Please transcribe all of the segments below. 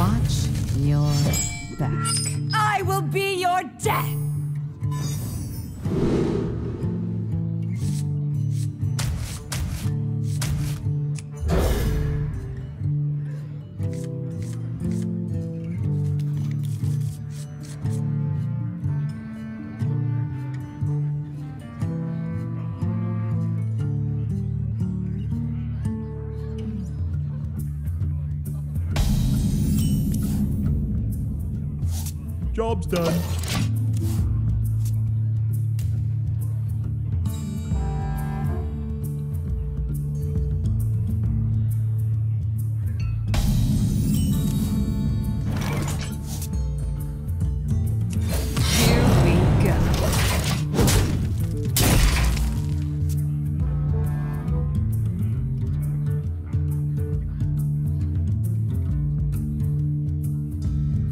Watch your back. I will be your death! Job's done.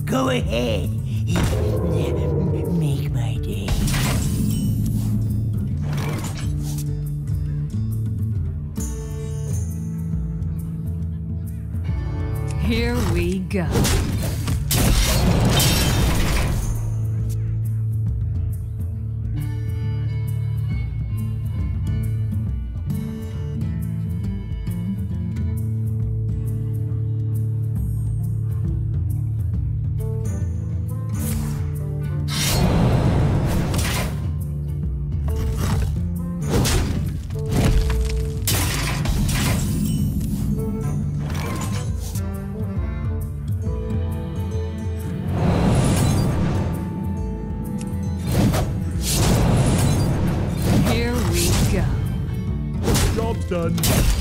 Go ahead. We done.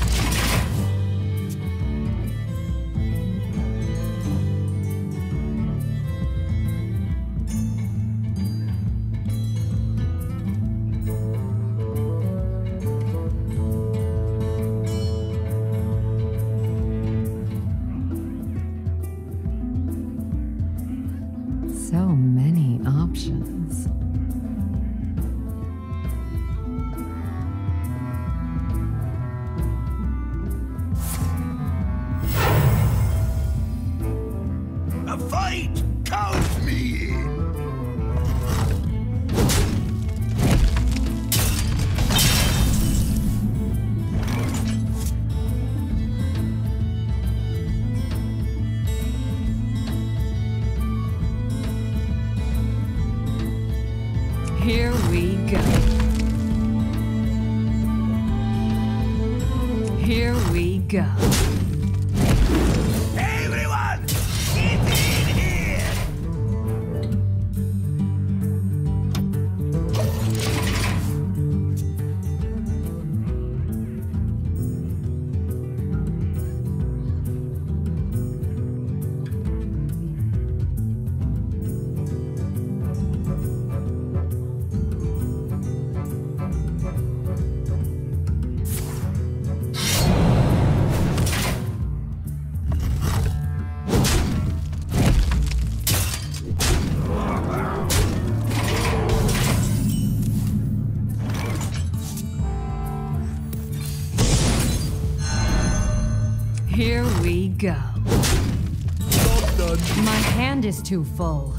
Go. My hand is too full.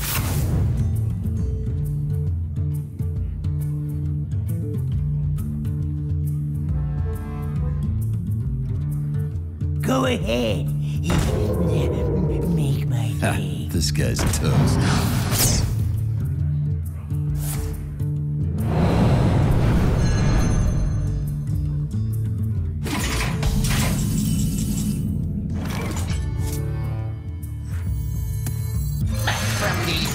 Go ahead. Make my day. This guy's toast.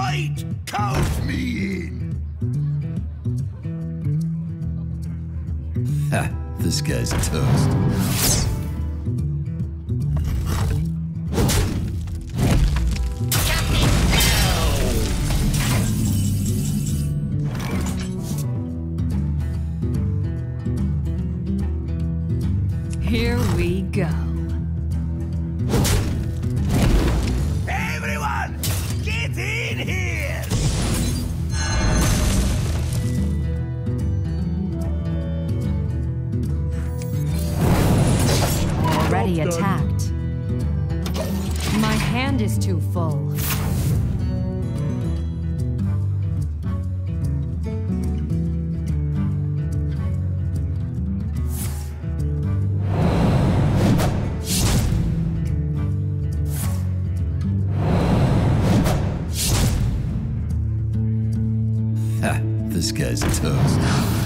Fight! Count me in! Ha! This guy's toast. Already attacked. My hand is too full. Ha! This guy's toast.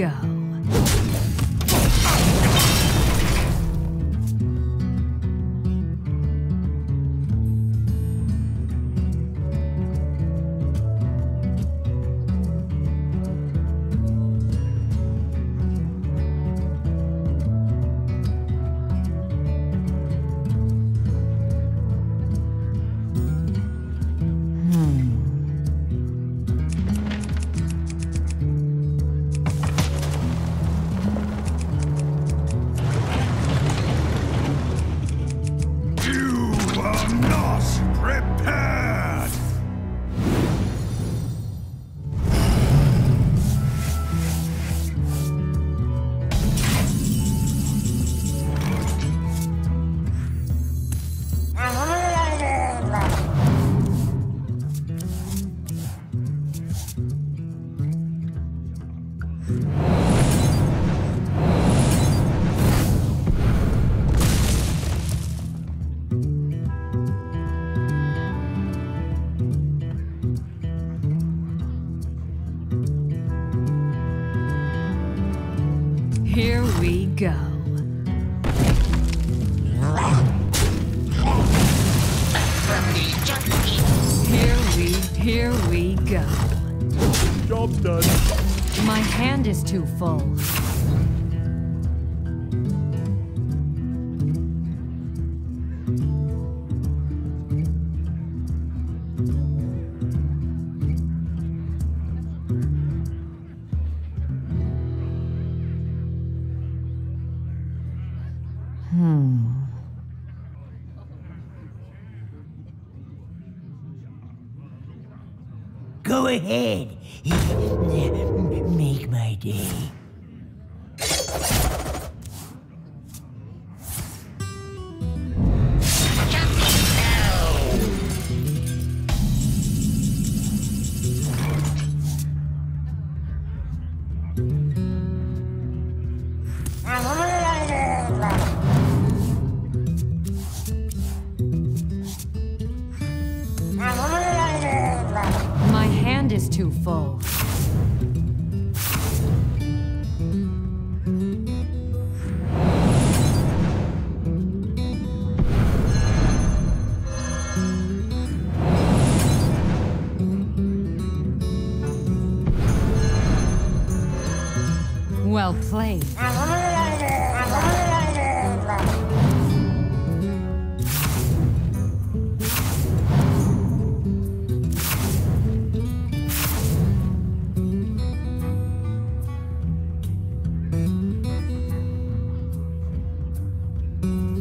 Go. Here we go. Here we, here we go. Job's done. My hand is too full. Ahead. Make my day.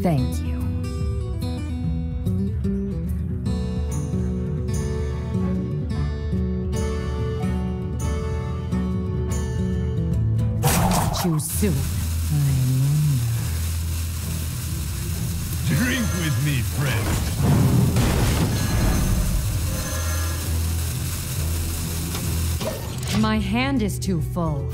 Thank you. Choose soon. Drink with me, friend. My hand is too full.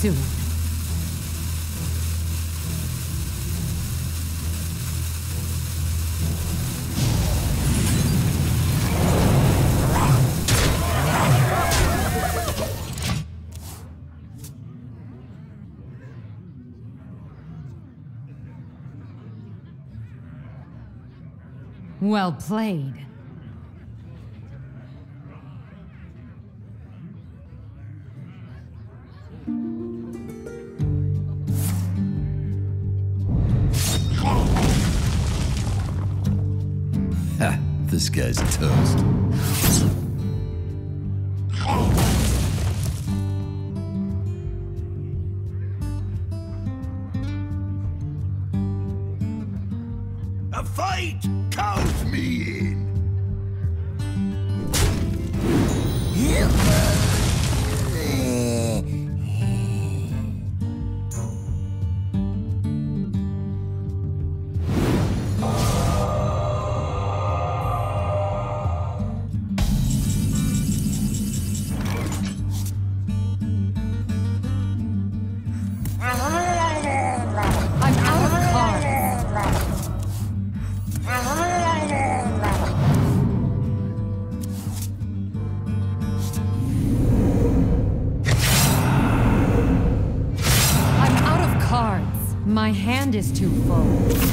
Soon. Well played. Ha, this guy's toast. Is too full.